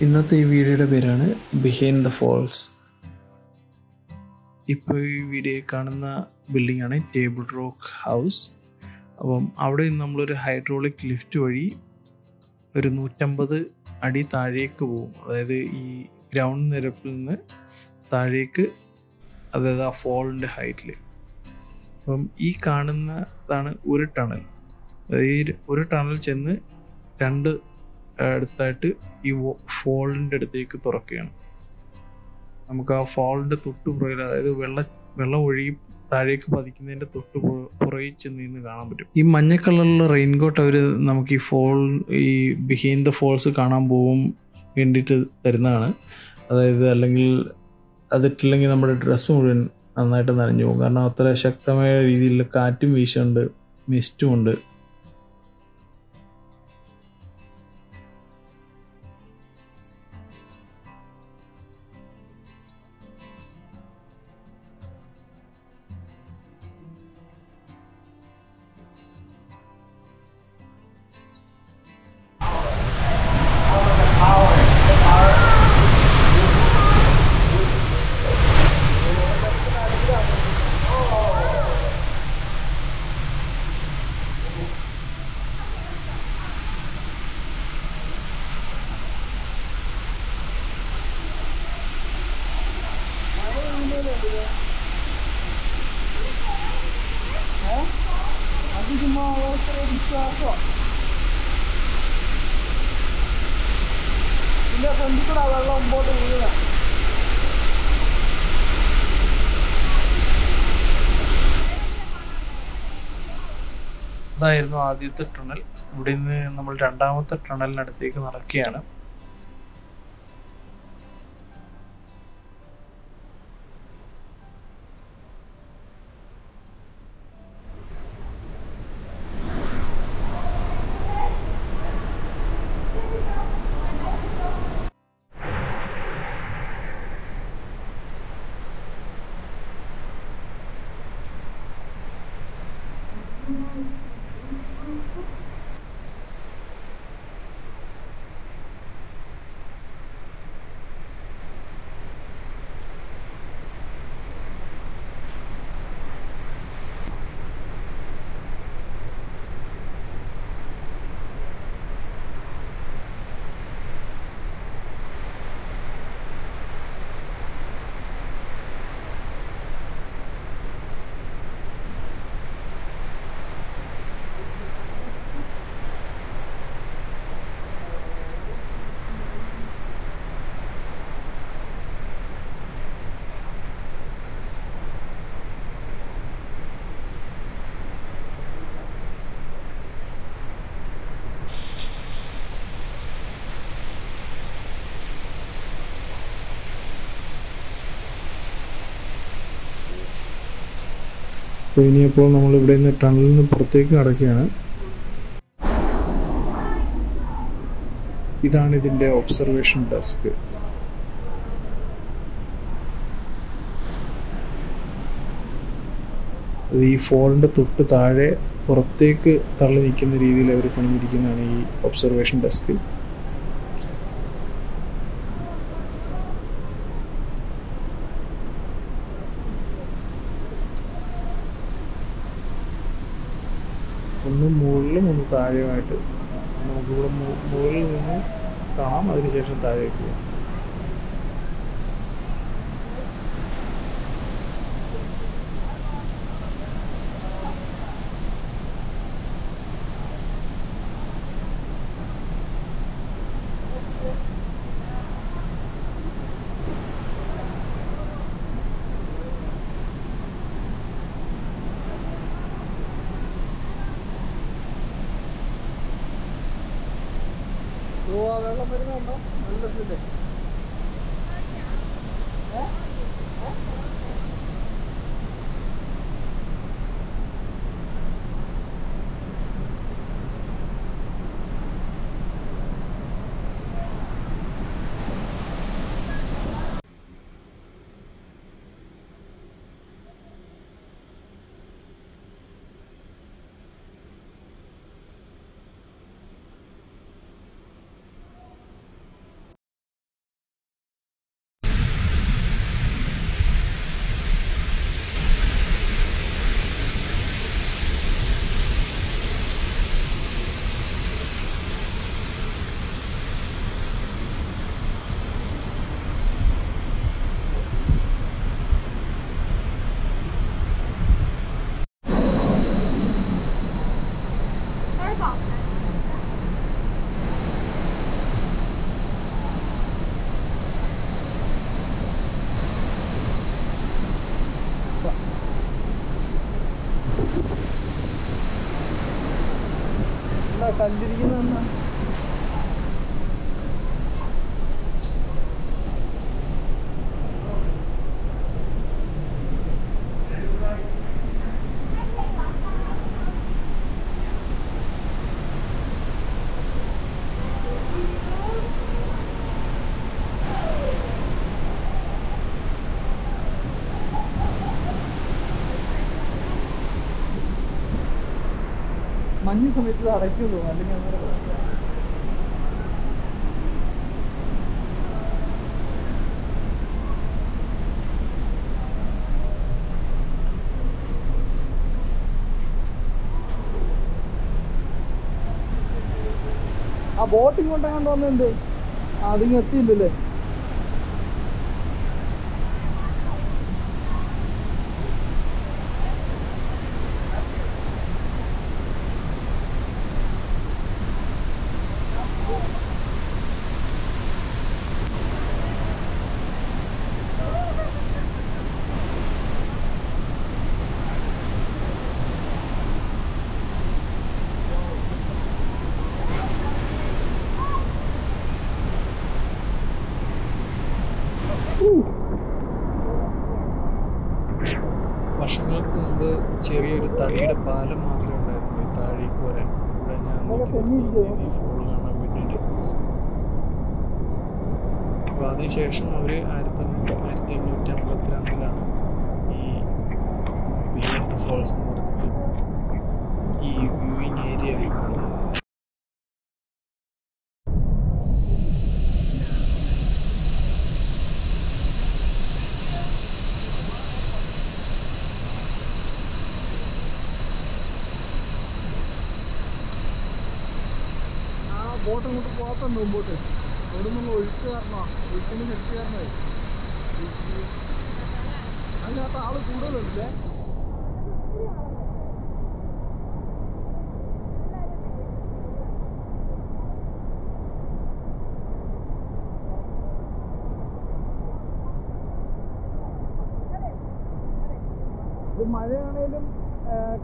ഇന്നത്തെ ഈ വീഡിയോയുടെ പേരാണ് ബിഹൈൻഡ് ദ ഫോൾസ് ഇപ്പോൾ ഈ വീഡിയോ കാണുന്ന ബിൽഡിംഗ് ആണ് ടേബിൾ റോക്ക് ഹൗസ് അപ്പം അവിടെ നിന്ന് നമ്മളൊരു ഹൈഡ്രോളിക് ലിഫ്റ്റ് വഴി ഒരു നൂറ്റമ്പത് അടി താഴേക്ക് പോകും. അതായത് ഈ ഗ്രൗണ്ട് നിരപ്പിൽ നിന്ന് താഴേക്ക് അതായത് ആ ഫോളിന്റെ ഹൈറ്റിൽ അപ്പം ഈ കാണുന്നതാണ് ഒരു ടണൽ അതായത് ഒരു ടണൽ ചെന്ന് രണ്ട് അടുത്തായിട്ട് ഈ ഫോളിന്റെ അടുത്തേക്ക് തുറക്കുകയാണ്. നമുക്ക് ആ ഫോളിന്റെ തൊട്ട് പുറകിൽ അതായത് വെള്ള വെള്ളം ഒഴുകി താഴേക്ക് പതിക്കുന്നതിന്റെ തൊട്ട് പുറകിൽ ചെന്ന് നിന്ന് കാണാൻ പറ്റും. ഈ മഞ്ഞ കളറിലുള്ള റെയിൻകോട്ട് അവർ നമുക്ക് ഈ ഫോൾ ഈ ബിഹൈൻഡ് ദ ഫോൾസ് കാണാൻ പോകും വേണ്ടിയിട്ട് തരുന്നതാണ്. അതായത് അല്ലെങ്കിൽ അതിട്ടില്ലെങ്കിൽ നമ്മുടെ ഡ്രസ്സ് മുഴുവൻ നന്നായിട്ട് നനഞ്ഞു പോകും. കാരണം അത്ര ശക്തമായ രീതിയിൽ കാറ്റും വീശുണ്ട് മിസ്റ്റും ഉണ്ട്. കൂടെ വെള്ളം മുമ്പോട്ട് വീഴുക ആദ്യത്തെ ടണൽ ഇവിടെ നിന്ന് നമ്മൾ രണ്ടാമത്തെ ടണലിനടുത്തേക്ക് നടക്കുകയാണ്. Mm-hmm. അപ്പോൾ ഇനിയിപ്പോൾ നമ്മൾ ഇവിടെ നിന്ന് ടണലിൽ നിന്ന് പുറത്തേക്ക് കടക്കുകയാണ്. ഇതാണ് ഇതിന്റെ ഒബ്സർവേഷൻ ഡെസ്ക് ഈ ഫോളിന്റെ തൊട്ട് താഴെ പുറത്തേക്ക് തള്ളി നിൽക്കുന്ന രീതിയിൽ അവർ പണിഞ്ഞിരിക്കുന്നതാണ് ഈ ഒബ്സർവേഷൻ ഡെസ്ക് ഒന്ന് മുകളിലും ഒന്ന് താഴെയുമായിട്ട് നമുക്കിവിടെ മുകളിൽ നിന്ന് കാണാം. അതിനുശേഷം താഴേക്ക് വെള്ളം വരുന്നുണ്ടോ? നല്ല Bunlar kaldırgın ama. മഞ്ഞ് സമയത്ത് അടയ്ക്കുള്ളൂ. അല്ലെങ്കിൽ അങ്ങനെ. ആ ബോട്ടിങ് കൊണ്ടെങ്ങാണ്ട് വന്നിട്ടുണ്ട് ആ ഈ ഫോൾ കാണാൻ പറ്റിയിട്ട് അപ്പോൾ അതിനുശേഷം അവർ ആയിരത്തി എണ്ണൂറ്റി അമ്പത്തി രണ്ടിലാണ് ഈ ബിയൻഡ് ഫോൾസ് എന്ന് പറഞ്ഞിട്ട് ഈ വ്യൂയിങ് ഏരിയ അവർ പണിത് ആ ബോട്ട് അങ്ങോട്ട് പോകാത്ത മുമ്പോട്ട്. അവിടെ നിന്ന് ഒഴിച്ചു കാരണമാ ഒഴിച്ചിന് ശക്തി കാരണമായി അതിനകത്ത് ആൾ കൂടുതലുണ്ടല്ലേ മഴയാണേലും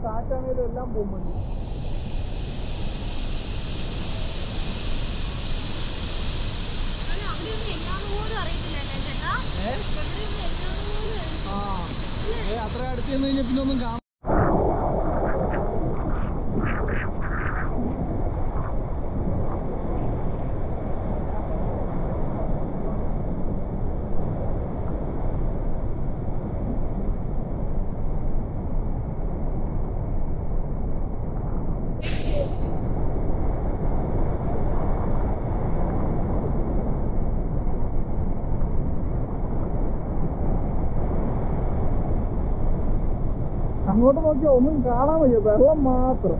കാറ്റാണേലും എല്ലാം പോകുന്നുണ്ട്. അത്ര അടുത്ത് ചെന്ന് കഴിഞ്ഞാൽ പിന്നെ ഒന്നും കാണാം അങ്ങോട്ട് നോക്കിയാൽ ഒന്നും കാണാൻ വയ്യ. വെള്ളം മാത്രം.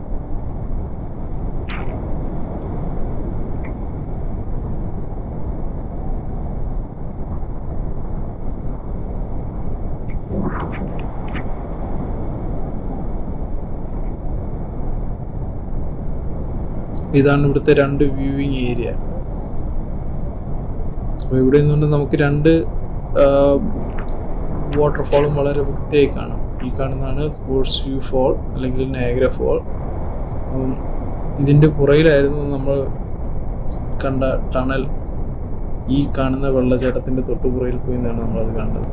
ഇതാണ് ഇവിടുത്തെ രണ്ട് വ്യൂവിങ് ഏരിയ ഇവിടെ നിന്നുകൊണ്ട് നമുക്ക് രണ്ട് വാട്ടർഫോളും വളരെ വൃത്തിയായി കാണാം. ഈ കാണുന്നതാണ് ഫോഴ്സ് വ്യൂ ഫോൾ അല്ലെങ്കിൽ നയഗ്ര ഫോൾ ഇതിന്റെ പുറയിലായിരുന്നു നമ്മൾ കണ്ട ടണൽ ഈ കാണുന്ന വെള്ളച്ചാട്ടത്തിന്റെ തൊട്ടുപുറയിൽ പോയി നിന്നാണ് നമ്മളത് കണ്ടത്.